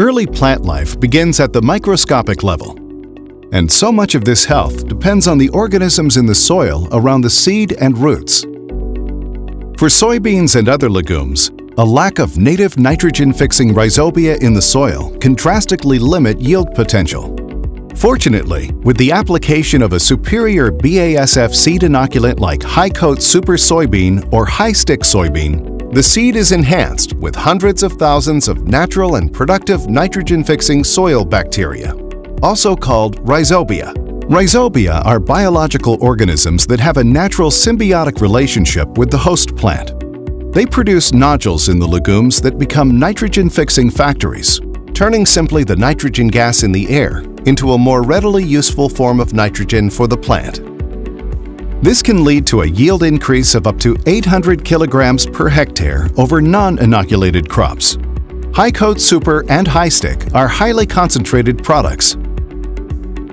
Early plant life begins at the microscopic level. And so much of this health depends on the organisms in the soil around the seed and roots. For soybeans and other legumes, a lack of native nitrogen-fixing rhizobia in the soil can drastically limit yield potential. Fortunately, with the application of a superior BASF seed inoculant like HiCoat Super Soybean or HiStick Soybean, the seed is enhanced with hundreds of thousands of natural and productive nitrogen-fixing soil bacteria, also called rhizobia. Rhizobia are biological organisms that have a natural symbiotic relationship with the host plant. They produce nodules in the legumes that become nitrogen-fixing factories, turning simply the nitrogen gas in the air into a more readily useful form of nitrogen for the plant. This can lead to a yield increase of up to 800 kilograms per hectare over non-inoculated crops. HiCoat Super and HiStick are highly concentrated products.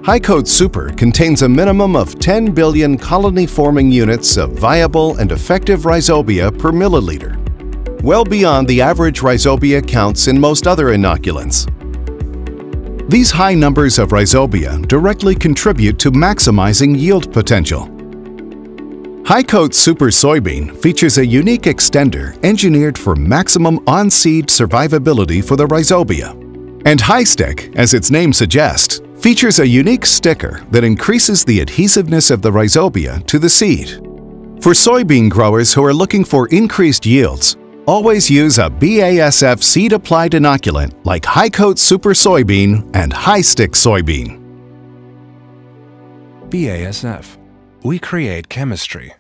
HiCoat Super contains a minimum of 10 billion colony-forming units of viable and effective rhizobia per milliliter, well beyond the average rhizobia counts in most other inoculants. These high numbers of rhizobia directly contribute to maximizing yield potential. HiCoat Super Soybean features a unique extender engineered for maximum on-seed survivability for the rhizobia. And HiStick, as its name suggests, features a unique sticker that increases the adhesiveness of the rhizobia to the seed. For soybean growers who are looking for increased yields, always use a BASF seed-applied inoculant like HiCoat Super Soybean and HiStick Soybean. BASF. We create chemistry.